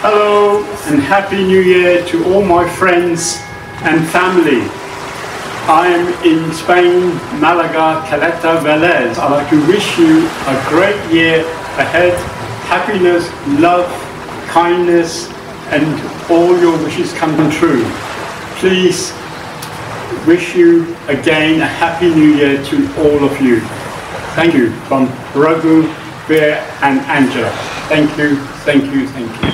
Hello and Happy New Year to all my friends and family. I'm in Spain, Malaga, Caleta, Velez. I'd like to wish you a great year ahead. Happiness, love, kindness, and all your wishes come true. Please wish you again a Happy New Year to all of you. Thank you from Raghu, Bear, and Angela. Thank you, thank you, thank you.